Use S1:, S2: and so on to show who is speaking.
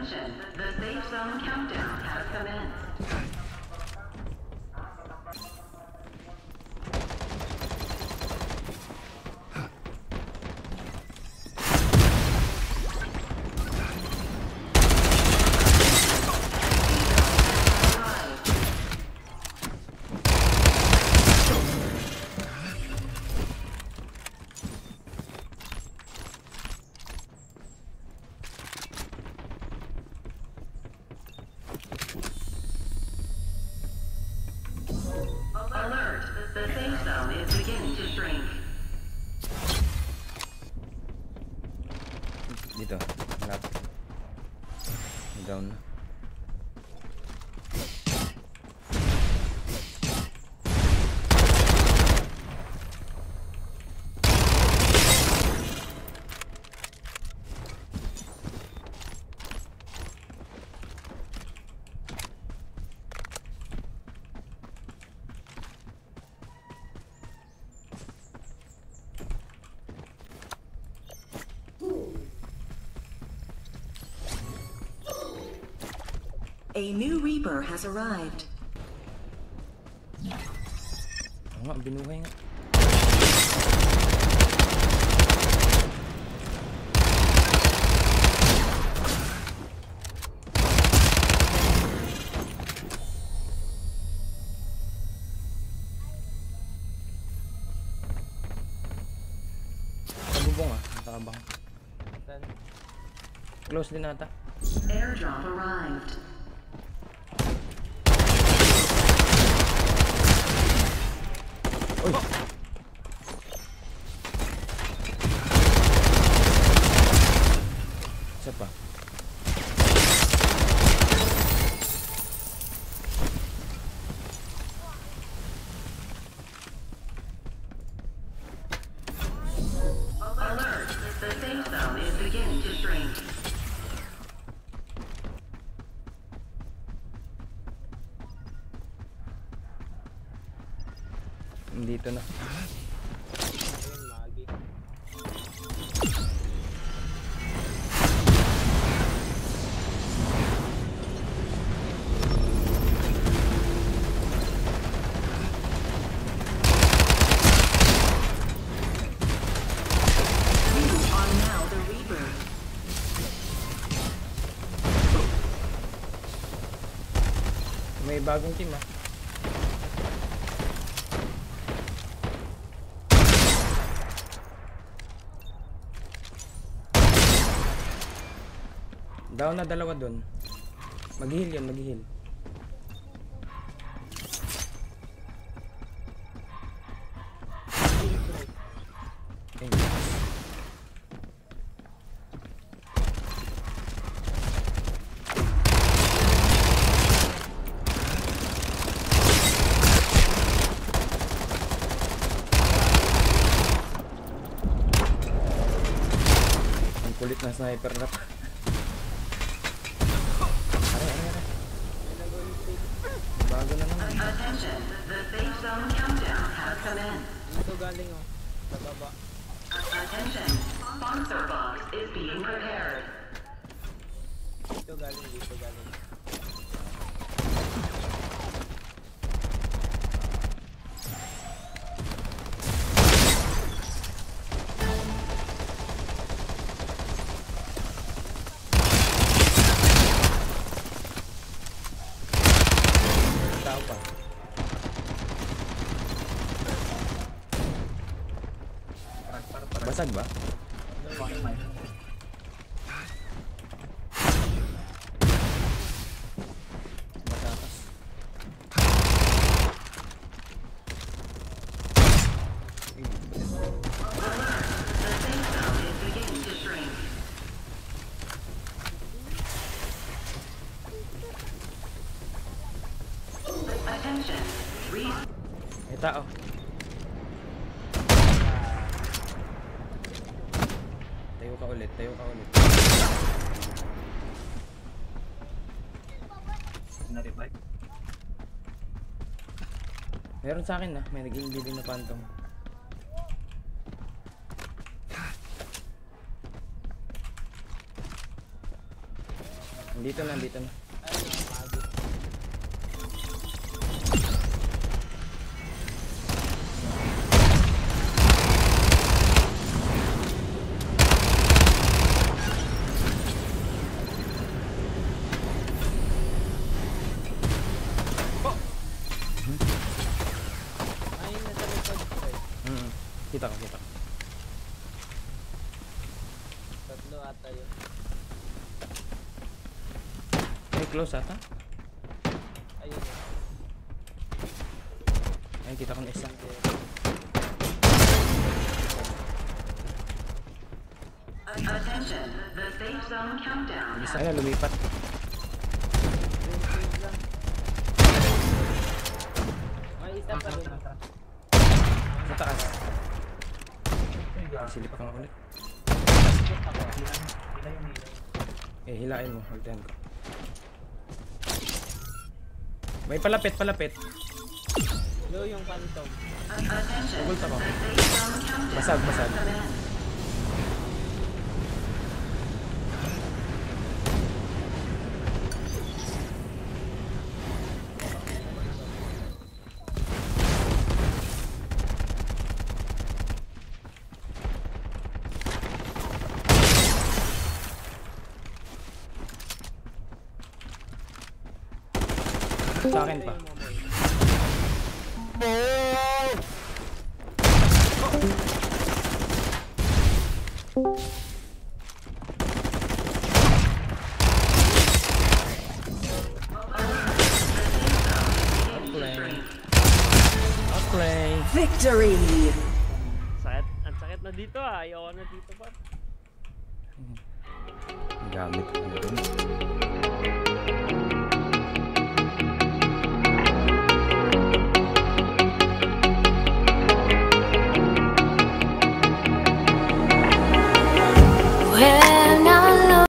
S1: Attention, the safe zone countdown has commenced.
S2: Dito. Malapit. Down.
S3: A new Reaper has arrived.
S2: Oo nga, binuhay nga. Kabubong ah, nakabang. Close din ata.
S1: Airdrop arrived. 어.
S2: Dito na. May bagong team ah. Down na dalawa dun. Mag-heal yan, mag-heal. Kulit na sniper na.
S1: Attention! The safe zone countdown has commenced.
S4: Dito galing oh. Sa baba.
S1: Attention! Sponsor box is being prepared.
S4: Dito galing, dito galing.
S2: Tao pa. Basag ba? Matakas.
S1: The safe zone is beginning to shrink. Attention! Re
S2: May tao. Tayo ka ulit, tayo ka ulit. Meron sa akin na, may naging bilin na phantom. Nandito na, nandito na. Kita ko, kita ko.
S4: Tatlo ata yun.
S2: Ay, close ata.
S4: Ayun.
S2: Ay, kita ko na isa.
S1: Attention, the safe zone countdown.
S2: Na, lumipat.
S4: May isa pa dun.
S2: Sa taas. Silip ka nga ulit. Eh, hilain mo. Ultihan ko. May palapit, palapit.
S4: Low yung phantom.
S2: Nagulta ko. Basag, basag. Sa akin pa. Outplay.
S3: Victory!
S5: Sakit, ang sakit na dito ah. Ayoko na dito pa.
S2: Gamit ko na rin.